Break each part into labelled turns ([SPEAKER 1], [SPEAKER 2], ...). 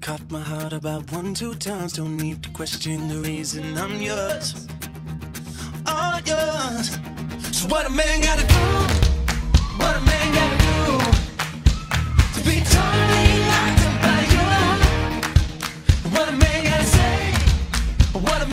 [SPEAKER 1] Caught my heart about one, two times. Don't need to question the reason I'm yours. All yours. So, what a man gotta do? What a man gotta do to be totally locked up by you? What a man gotta say? What a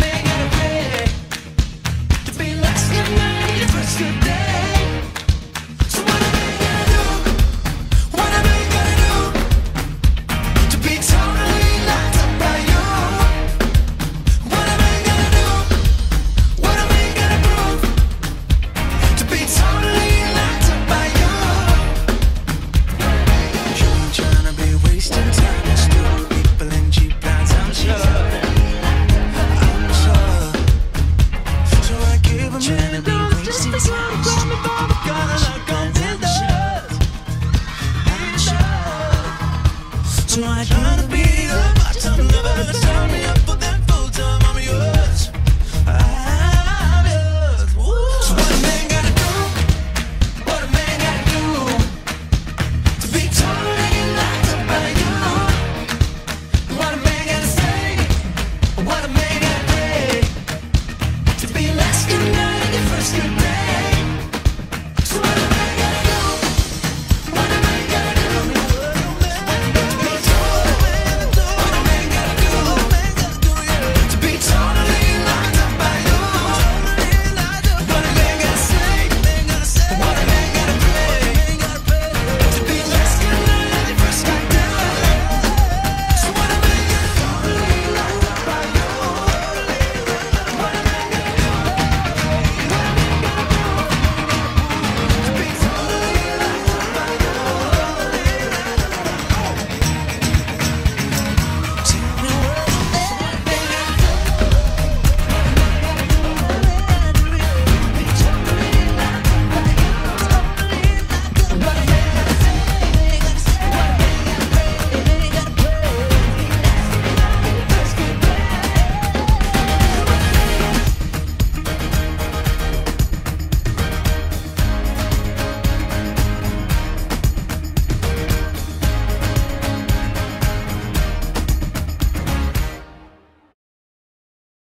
[SPEAKER 1] That's I try to be